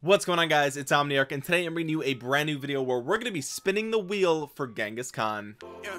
What's going on guys? It's Omniarch and today I'm bringing you a brand new video where we're going to be spinning the wheel for Genghis Khan. Yeah,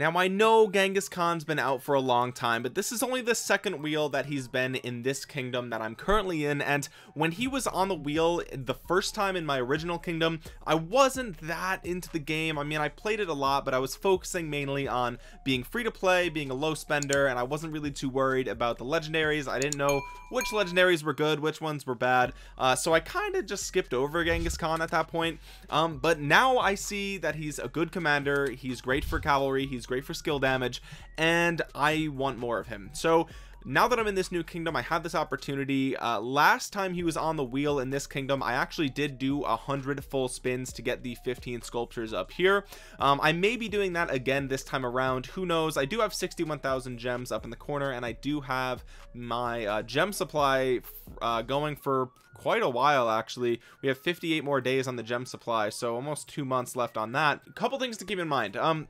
now I know Genghis Khan's been out for a long time but this is only the second wheel that he's been in this kingdom that I'm currently in and when he was on the wheel the first time in my original kingdom I wasn't that into the game. I mean I played it a lot but I was focusing mainly on being free to play being a low spender and I wasn't really too worried about the legendaries. I didn't know which legendaries were good which ones were bad uh, so I kind of just skipped over Genghis Khan at that point. Um, but now I see that he's a good commander he's great for cavalry he's great for skill damage and I want more of him. So now that I'm in this new kingdom I had this opportunity. Uh, last time he was on the wheel in this kingdom I actually did do a hundred full spins to get the 15 sculptures up here. Um, I may be doing that again this time around. Who knows? I do have 61,000 gems up in the corner and I do have my uh, gem supply uh, going for quite a while actually. We have 58 more days on the gem supply so almost two months left on that. A couple things to keep in mind. Um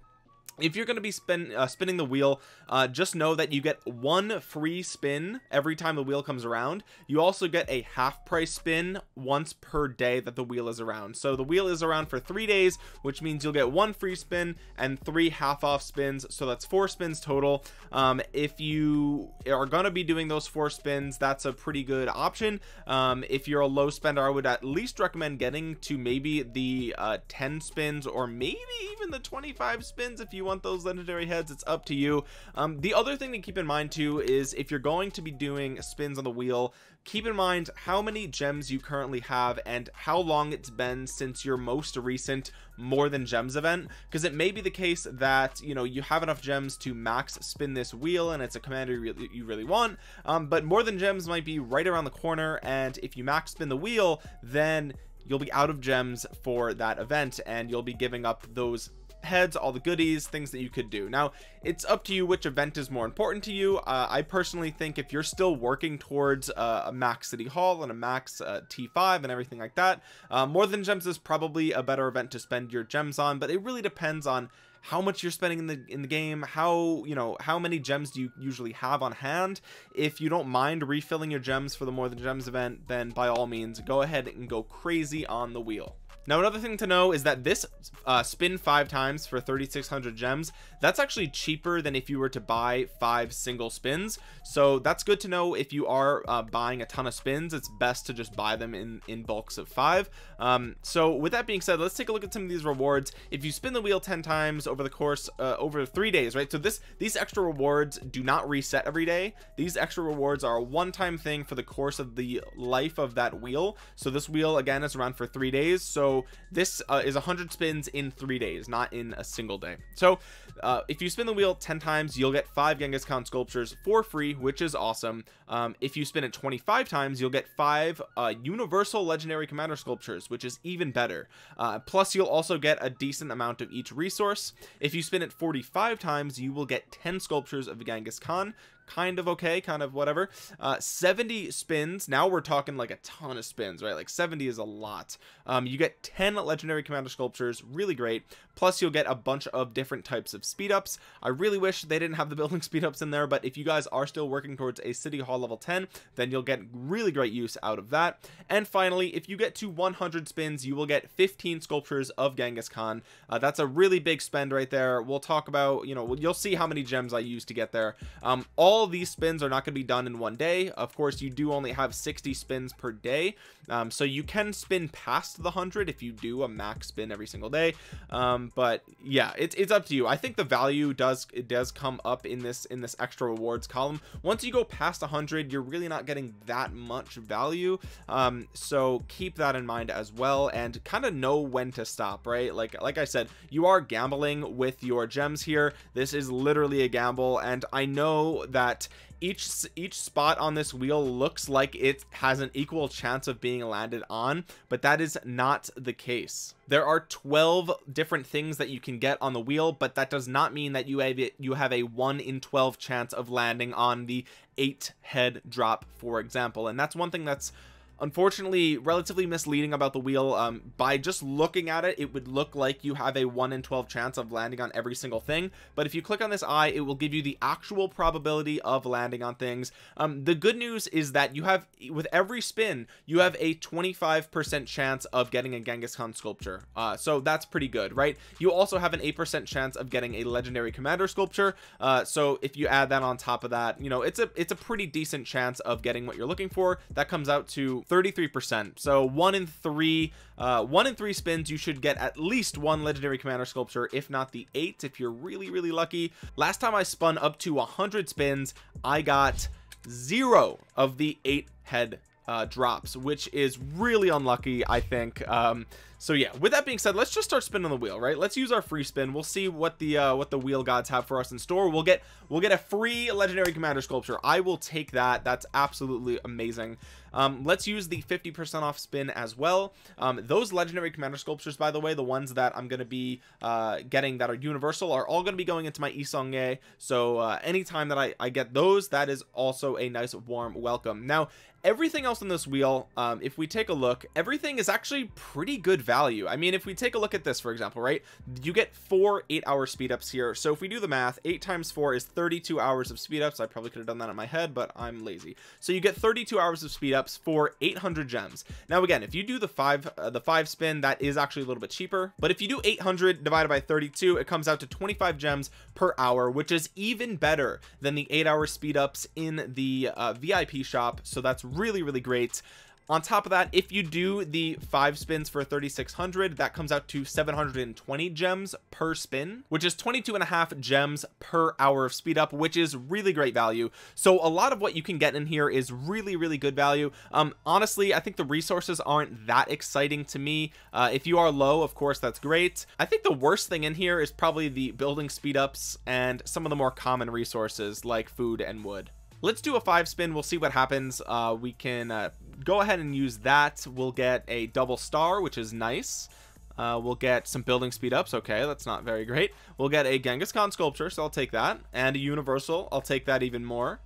if you're going to be spin, uh, spinning the wheel uh, just know that you get one free spin every time the wheel comes around. You also get a half price spin once per day that the wheel is around. So the wheel is around for three days which means you'll get one free spin and three half off spins. So that's four spins total. Um, if you are going to be doing those four spins that's a pretty good option. Um, if you're a low spender I would at least recommend getting to maybe the uh, 10 spins or maybe even the 25 spins if you want those legendary heads it's up to you. Um, the other thing to keep in mind too is if you're going to be doing spins on the wheel keep in mind how many gems you currently have and how long it's been since your most recent more than gems event because it may be the case that you know you have enough gems to max spin this wheel and it's a commander you really, you really want um, but more than gems might be right around the corner and if you max spin the wheel then you'll be out of gems for that event and you'll be giving up those heads all the goodies things that you could do. Now it's up to you which event is more important to you. Uh, I personally think if you're still working towards uh, a max city hall and a max uh, t5 and everything like that uh, more than gems is probably a better event to spend your gems on but it really depends on how much you're spending in the in the game how you know how many gems do you usually have on hand. If you don't mind refilling your gems for the more than gems event then by all means go ahead and go crazy on the wheel now another thing to know is that this uh, spin five times for 3600 gems that's actually cheaper than if you were to buy five single spins. So that's good to know if you are uh, buying a ton of spins it's best to just buy them in in bulks of five. Um, so with that being said let's take a look at some of these rewards. If you spin the wheel 10 times over the course uh, over three days right? So this these extra rewards do not reset every day. These extra rewards are a one-time thing for the course of the life of that wheel. So this wheel again is around for three days. So this uh, is 100 spins in three days not in a single day. So uh, if you spin the wheel 10 times you'll get five Genghis Khan sculptures for free which is awesome. Um, if you spin it 25 times you'll get five uh, universal legendary commander sculptures which is even better. Uh, plus you'll also get a decent amount of each resource. If you spin it 45 times you will get 10 sculptures of Genghis Khan kind of okay kind of whatever. Uh 70 spins now we're talking like a ton of spins right? Like 70 is a lot. Um you get 10 legendary commander sculptures really great. Plus you'll get a bunch of different types of speed ups i really wish they didn't have the building speed ups in there but if you guys are still working towards a city hall level 10 then you'll get really great use out of that. And finally if you get to 100 spins you will get 15 sculptures of genghis khan. Uh, that's a really big spend right there. We'll talk about you know you'll see how many gems i use to get there. Um all of these spins are not going to be done in one day. Of course you do only have 60 spins per day. Um, so you can spin past the 100 if you do a max spin every single day. Um, but yeah it's, it's up to you. I think the value does it does come up in this in this extra rewards column. Once you go past 100 you're really not getting that much value. Um, so keep that in mind as well and kind of know when to stop right? Like like I said you are gambling with your gems here. This is literally a gamble and I know that that each each spot on this wheel looks like it has an equal chance of being landed on but that is not the case. There are 12 different things that you can get on the wheel but that does not mean that you have it you have a 1 in 12 chance of landing on the 8 head drop for example. And that's one thing that's unfortunately relatively misleading about the wheel. Um, by just looking at it it would look like you have a 1 in 12 chance of landing on every single thing. But if you click on this eye it will give you the actual probability of landing on things. Um, the good news is that you have with every spin you have a 25 percent chance of getting a genghis khan sculpture. Uh, so that's pretty good right? You also have an 8 percent chance of getting a legendary commander sculpture. Uh, so if you add that on top of that you know it's a it's a pretty decent chance of getting what you're looking for. That comes out to 33 percent. So one in three uh, one in three spins you should get at least one legendary commander sculpture if not the eight if you're really really lucky. Last time i spun up to 100 spins i got zero of the eight head uh, drops which is really unlucky I think. Um, so yeah with that being said let's just start spinning the wheel right? Let's use our free spin. We'll see what the uh, what the wheel gods have for us in store. We'll get we'll get a free legendary commander sculpture. I will take that. That's absolutely amazing. Um, let's use the 50 percent off spin as well. Um, those legendary commander sculptures by the way the ones that I'm gonna be uh, getting that are universal are all gonna be going into my Yi Seong-gye so uh, anytime that I, I get those that is also a nice warm welcome. Now everything else on this wheel um, if we take a look everything is actually pretty good value. I mean if we take a look at this for example right you get four eight hour speed ups here. So if we do the math eight times four is 32 hours of speed ups I probably could have done that in my head but I'm lazy. So you get 32 hours of speed ups for 800 gems. Now again if you do the five uh, the five spin that is actually a little bit cheaper. But if you do 800 divided by 32 it comes out to 25 gems per hour which is even better than the eight hour speed ups in the uh, VIP shop. So that's really really great. On top of that if you do the five spins for 3600 that comes out to 720 gems per spin which is 22 and a half gems per hour of speed up which is really great value. So a lot of what you can get in here is really really good value. Um honestly i think the resources aren't that exciting to me. Uh if you are low of course that's great. I think the worst thing in here is probably the building speed ups and some of the more common resources like food and wood let's do a five spin. We'll see what happens. Uh we can uh, go ahead and use that. We'll get a double star which is nice. Uh, we'll get some building speed ups. Okay that's not very great. We'll get a Genghis Khan sculpture so I'll take that. And a universal I'll take that even more.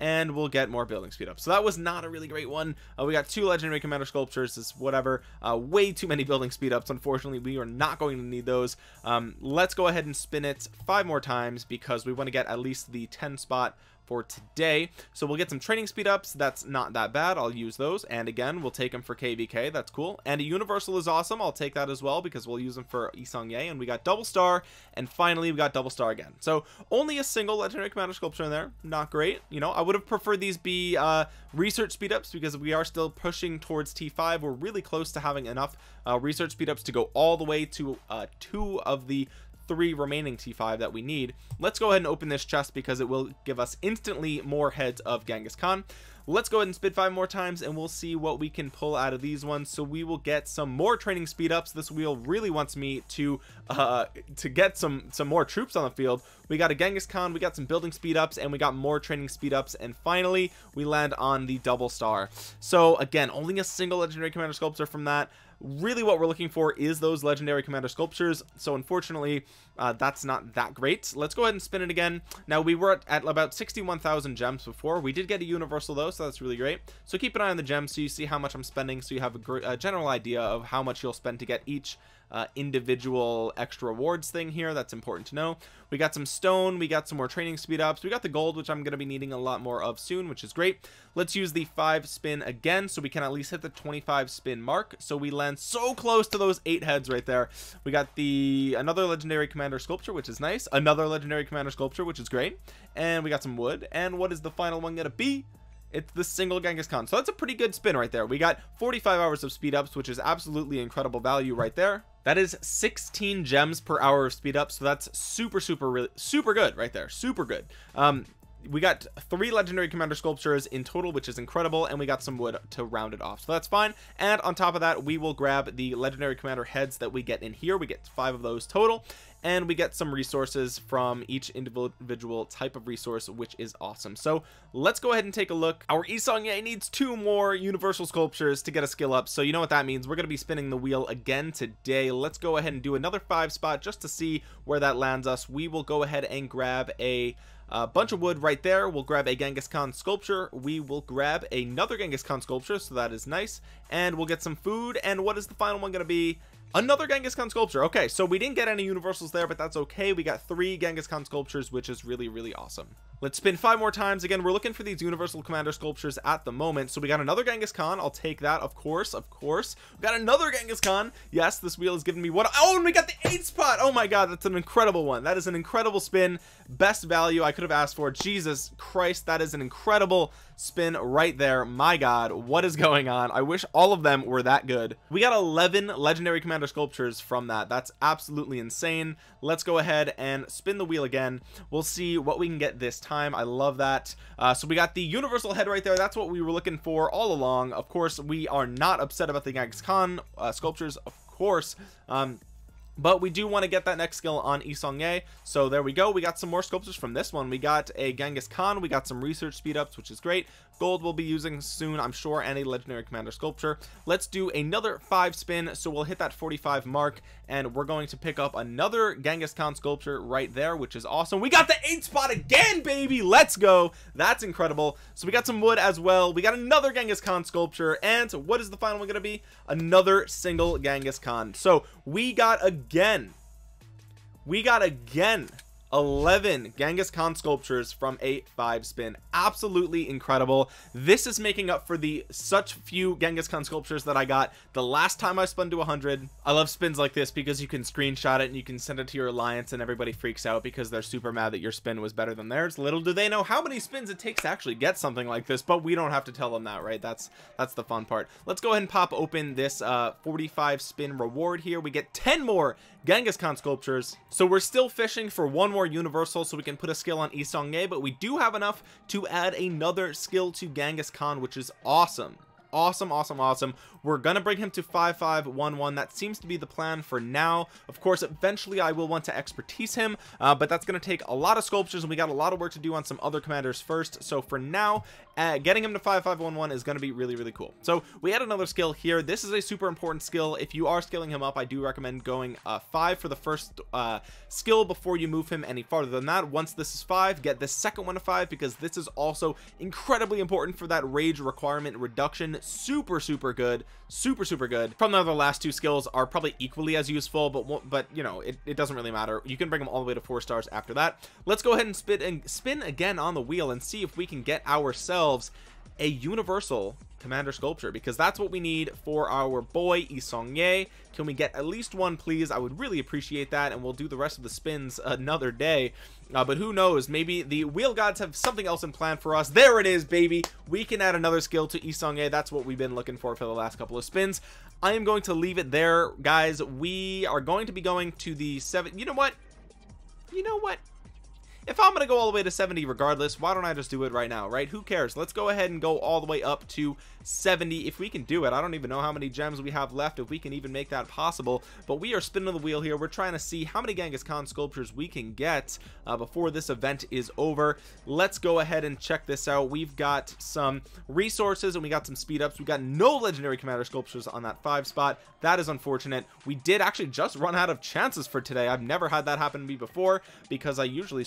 And we'll get more building speed up so that was not a really great one. Uh, we got two legendary commander sculptures is whatever. Uh, way too many building speed ups. Unfortunately we are not going to need those. Um, let's go ahead and spin it five more times because we want to get at least the 10 spot for today. So we'll get some training speed ups. That's not that bad. I'll use those. And again we'll take them for kvk that's cool. And a universal is awesome. I'll take that as well because we'll use them for Yi Seong-gye and we got double star. And finally we got double star again. So only a single legendary commander sculpture in there. Not great. You know I would have preferred these be uh research speed ups because we are still pushing towards t5 we're really close to having enough uh, research speed ups to go all the way to uh two of the three remaining T5 that we need. Let's go ahead and open this chest because it will give us instantly more heads of Genghis Khan. Let's go ahead and spit five more times and we'll see what we can pull out of these ones. So we will get some more training speed ups. This wheel really wants me to uh to get some some more troops on the field. We got a Genghis Khan, we got some building speed ups and we got more training speed ups and finally we land on the double star. So again, only a single legendary commander sculpture from that really what we're looking for is those legendary commander sculptures. So unfortunately uh, that's not that great. Let's go ahead and spin it again. Now we were at, at about 61,000 gems before. We did get a universal though so that's really great. So keep an eye on the gems so you see how much I'm spending so you have a, a general idea of how much you'll spend to get each uh, individual extra rewards thing here that's important to know. We got some stone we got some more training speed ups we got the gold which i'm going to be needing a lot more of soon which is great. Let's use the five spin again so we can at least hit the 25 spin mark. So we land so close to those eight heads right there. We got the another legendary commander sculpture which is nice. Another legendary commander sculpture which is great. And we got some wood. And what is the final one gonna be it's the single Genghis Khan. So that's a pretty good spin right there. We got 45 hours of speed ups which is absolutely incredible value right there. That is 16 gems per hour of speed up so that's super super super good right there. Super good. Um we got three legendary commander sculptures in total which is incredible and we got some wood to round it off. So that's fine. And on top of that we will grab the legendary commander heads that we get in here. We get five of those total and we get some resources from each individual type of resource which is awesome. So let's go ahead and take a look. Our Yi Seong-gye needs two more universal sculptures to get a skill up. So you know what that means? We're going to be spinning the wheel again today. Let's go ahead and do another five spot just to see where that lands us. We will go ahead and grab a a bunch of wood right there. We'll grab a Genghis Khan sculpture. We will grab another Genghis Khan sculpture so that is nice. And we'll get some food. And what is the final one going to be another Genghis Khan sculpture. Okay so we didn't get any universals there but that's okay. We got three Genghis Khan sculptures which is really really awesome. Let's spin five more times. Again we're looking for these universal commander sculptures at the moment. So we got another Genghis Khan. I'll take that of course of course. We got another Genghis Khan. Yes this wheel is giving me what oh and we got the eight spot. Oh my god that's an incredible one. That is an incredible spin. Best value I could have asked for. Jesus Christ that is an incredible spin right there. My god what is going on? I wish all of them were that good. We got 11 legendary commander sculptures from that. That's absolutely insane. Let's go ahead and spin the wheel again. We'll see what we can get this time. I love that. Uh, so we got the universal head right there. That's what we were looking for all along. Of course we are not upset about the Genghis Khan uh, sculptures of course. Um, but we do want to get that next skill on Yi Seong-Gye so there we go we got some more sculptures from this one. We got a Genghis Khan we got some research speed ups which is great. Gold we'll be using soon I'm sure and a legendary commander sculpture. Let's do another five spin so we'll hit that 45 mark and we're going to pick up another Genghis Khan sculpture right there which is awesome. We got the eight spot again baby! Let's go! That's incredible. So we got some wood as well. We got another Genghis Khan sculpture and what is the final one going to be? Another single Genghis Khan. So we got again. We got again 11 Genghis Khan sculptures from a five spin. Absolutely incredible. This is making up for the such few Genghis Khan sculptures that I got. The last time I spun to 100 I love spins like this because you can screenshot it and you can send it to your alliance and everybody freaks out because they're super mad that your spin was better than theirs. Little do they know how many spins it takes to actually get something like this but we don't have to tell them that right? That's that's the fun part. Let's go ahead and pop open this uh 45 spin reward here. We get 10 more Genghis Khan sculptures. So we're still fishing for one more universal so we can put a skill on Yi Seong-Gye but we do have enough to add another skill to Genghis Khan which is awesome. Awesome awesome awesome we're gonna bring him to 5511 that seems to be the plan for now. Of course eventually I will want to expertise him uh, but that's gonna take a lot of sculptures and we got a lot of work to do on some other commanders first. So for now uh, getting him to 5511 is to be really really cool. So we had another skill here. This is a super important skill. If you are scaling him up I do recommend going uh, five for the first uh, skill before you move him any farther than that. Once this is five get the second one to five because this is also incredibly important for that rage requirement reduction. Super super good super super good. From the other last two skills are probably equally as useful but but you know it, it doesn't really matter. You can bring them all the way to four stars after that. Let's go ahead and spin and spin again on the wheel and see if we can get ourselves a universal commander sculpture because that's what we need for our boy Yi Seong-Gye can we get at least one please? I would really appreciate that and we'll do the rest of the spins another day. Uh, but who knows? Maybe the wheel gods have something else in plan for us. There it is baby. We can add another skill to Yi Seong-Gye that's what we've been looking for for the last couple of spins. I am going to leave it there guys. We are going to be going to the seven. You know what? You know what if I'm gonna go all the way to 70 regardless why don't I just do it right now right? Who cares? Let's go ahead and go all the way up to 70 if we can do it I don't even know how many gems we have left if we can even make that possible. But we are spinning the wheel here. We're trying to see how many Genghis Khan sculptures we can get uh, before this event is over. Let's go ahead and check this out. We've got some resources and we got some speed ups. We got no legendary commander sculptures on that five spot. That is unfortunate. We did actually just run out of chances for today. I've never had that happen to me before because I usually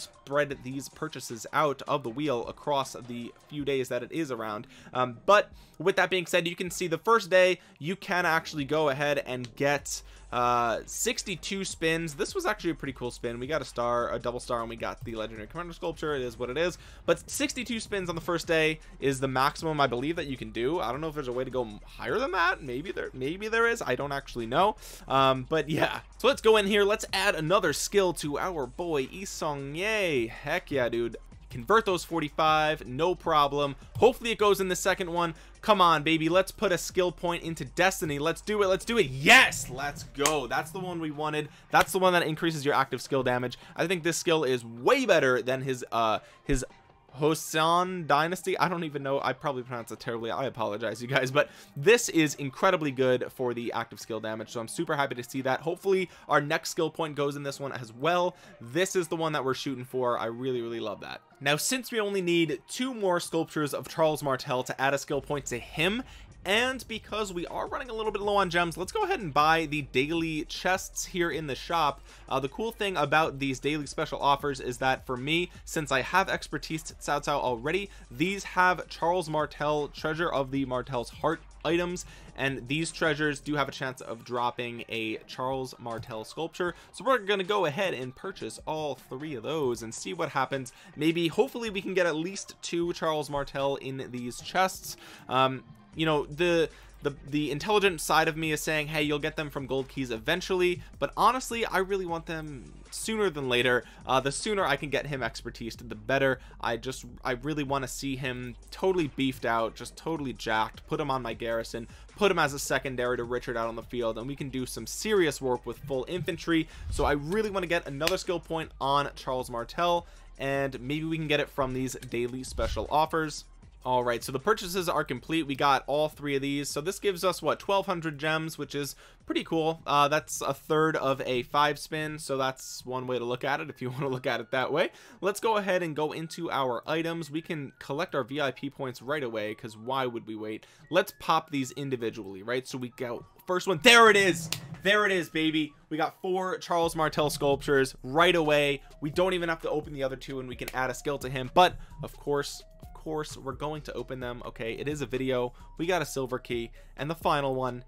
these purchases out of the wheel across the few days that it is around. Um, but with that being said you can see the first day you can actually go ahead and get uh 62 spins. This was actually a pretty cool spin. We got a star a double star and we got the legendary commander sculpture. It is what it is. But 62 spins on the first day is the maximum i believe that you can do. I don't know if there's a way to go higher than that. Maybe there maybe there is. I don't actually know. Um but yeah. So let's go in here. Let's add another skill to our boy Yi Seong-Gye heck yeah dude convert those 45 no problem. Hopefully it goes in the second one. Come on baby let's put a skill point into destiny. Let's do it let's do it. Yes let's go. That's the one we wanted. That's the one that increases your active skill damage. I think this skill is way better than his uh his Hoseon dynasty? I don't even know. I probably pronounced it terribly. I apologize you guys. But this is incredibly good for the active skill damage so I'm super happy to see that. Hopefully our next skill point goes in this one as well. This is the one that we're shooting for. I really really love that. Now since we only need two more sculptures of Charles Martel to add a skill point to him and because we are running a little bit low on gems let's go ahead and buy the daily chests here in the shop. Uh, the cool thing about these daily special offers is that for me since I have expertise to Cao Cao already these have Charles Martel treasure of the Martel's heart items. And these treasures do have a chance of dropping a Charles Martel sculpture. So we're gonna go ahead and purchase all three of those and see what happens. Maybe hopefully we can get at least two Charles Martel in these chests. Um you know the the the intelligent side of me is saying hey you'll get them from gold keys eventually. But honestly I really want them sooner than later. Uh, the sooner I can get him expertise the better. I just I really want to see him totally beefed out just totally jacked put him on my garrison put him as a secondary to Richard out on the field and we can do some serious work with full infantry. So I really want to get another skill point on Charles Martel and maybe we can get it from these daily special offers all right so the purchases are complete. We got all three of these. So this gives us what 1200 gems which is pretty cool. Uh, that's a third of a five spin so that's one way to look at it if you want to look at it that way. Let's go ahead and go into our items. We can collect our vip points right away because why would we wait? Let's pop these individually right? So we go first one there it is! There it is baby! We got four charles martel sculptures right away. We don't even have to open the other two and we can add a skill to him but of course course we're going to open them. Okay it is a video. We got a silver key and the final one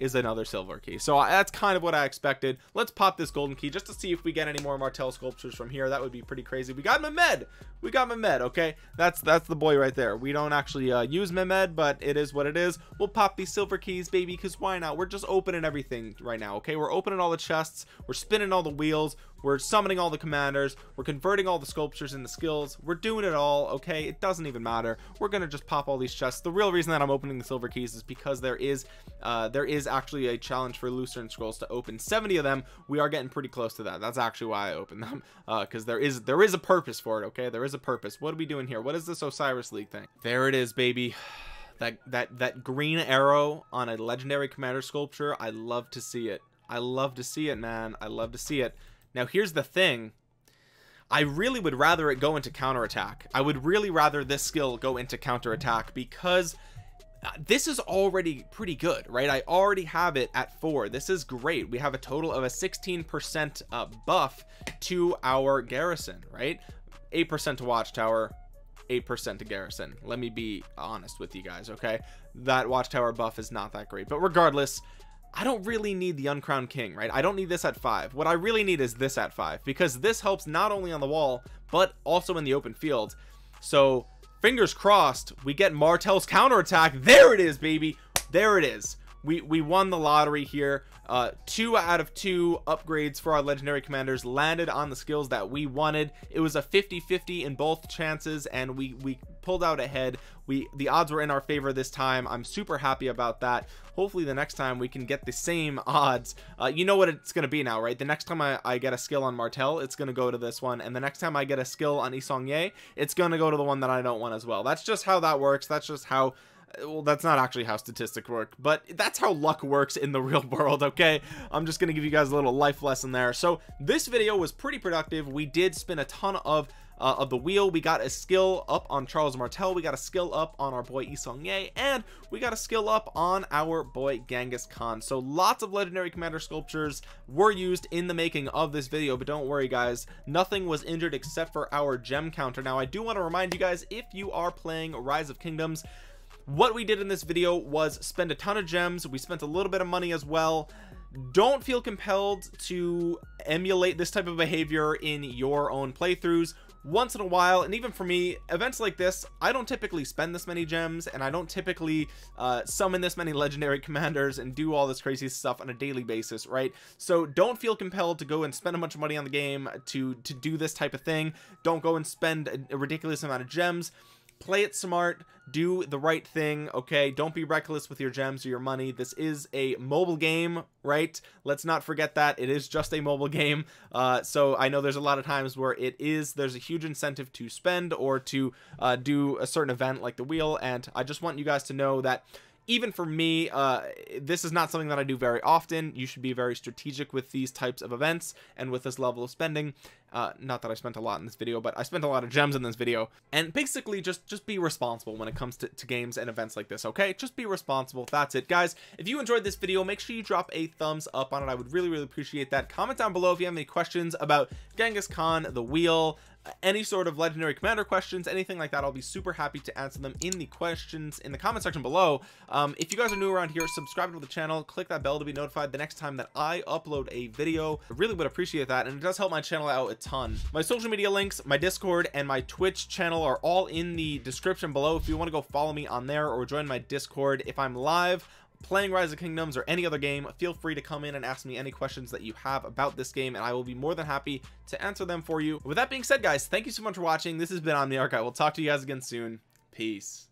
is another silver key. So that's kind of what I expected. Let's pop this golden key just to see if we get any more Martel sculptures from here. That would be pretty crazy. We got Mehmed. We got Mehmed okay? That's that's the boy right there. We don't actually uh, use Mehmed but it is what it is. We'll pop these silver keys baby because why not? We're just opening everything right now okay? We're opening all the chests. We're spinning all the wheels we're summoning all the commanders. We're converting all the sculptures into skills. We're doing it all okay? It doesn't even matter. We're gonna just pop all these chests. The real reason that I'm opening the silver keys is because there is uh, there is actually a challenge for Lucerne scrolls to open 70 of them. We are getting pretty close to that. That's actually why I opened them because uh, there is there is a purpose for it okay? There is a purpose. What are we doing here? What is this Osiris League thing? There it is baby. That that that green arrow on a legendary commander sculpture. I love to see it. I love to see it man. I love to see it now here's the thing. I really would rather it go into counterattack. I would really rather this skill go into counterattack because uh, this is already pretty good right? I already have it at four. This is great. We have a total of a 16% uh, buff to our garrison right? 8% to watchtower 8% to garrison. Let me be honest with you guys okay? That watchtower buff is not that great. But regardless I don't really need the uncrowned king right? I don't need this at five. What I really need is this at five because this helps not only on the wall but also in the open field. So fingers crossed we get Martel's counterattack. There it is baby. There it is. We we won the lottery here uh two out of two upgrades for our legendary commanders landed on the skills that we wanted. It was a 50 50 in both chances and we we pulled out ahead. We the odds were in our favor this time. I'm super happy about that. Hopefully the next time we can get the same odds. Uh, you know what it's going to be now right? The next time I, I get a skill on martel it's going to go to this one. And the next time i get a skill on Yi Seong-gye, it's going to go to the one that i don't want as well. That's just how that works. That's just how well that's not actually how statistics work but that's how luck works in the real world okay? I'm just gonna give you guys a little life lesson there. So this video was pretty productive. We did spin a ton of uh, of the wheel. We got a skill up on Charles Martel. We got a skill up on our boy Yi Seong-gye and we got a skill up on our boy Genghis Khan. So lots of legendary commander sculptures were used in the making of this video but don't worry guys. Nothing was injured except for our gem counter. Now I do want to remind you guys if you are playing Rise of Kingdoms what we did in this video was spend a ton of gems. We spent a little bit of money as well. Don't feel compelled to emulate this type of behavior in your own playthroughs once in a while. And even for me events like this I don't typically spend this many gems and I don't typically uh, summon this many legendary commanders and do all this crazy stuff on a daily basis right? So don't feel compelled to go and spend a bunch of money on the game to to do this type of thing. Don't go and spend a, a ridiculous amount of gems. Play it smart do the right thing okay? Don't be reckless with your gems or your money. This is a mobile game right? Let's not forget that. It is just a mobile game. Uh, so I know there's a lot of times where it is there's a huge incentive to spend or to uh, do a certain event like the wheel. And I just want you guys to know that even for me uh, this is not something that I do very often. You should be very strategic with these types of events and with this level of spending uh not that i spent a lot in this video but i spent a lot of gems in this video. And basically just just be responsible when it comes to, to games and events like this okay? Just be responsible. That's it guys. If you enjoyed this video make sure you drop a thumbs up on it. I would really really appreciate that. Comment down below if you have any questions about genghis khan the wheel any sort of legendary commander questions anything like that i'll be super happy to answer them in the questions in the comment section below. Um, if you guys are new around here subscribe to the channel click that bell to be notified the next time that i upload a video. I really would appreciate that and it does help my channel out a ton. My social media links my discord and my twitch channel are all in the description below. If you want to go follow me on there or join my discord if i'm live playing rise of kingdoms or any other game feel free to come in and ask me any questions that you have about this game and i will be more than happy to answer them for you. With that being said guys thank you so much for watching. This has been omniarch. I will talk to you guys again soon. Peace